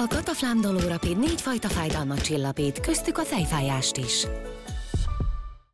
A Kataflám Dolórapid négy fajta fájdalmat csillapít, köztük a fejfájást is.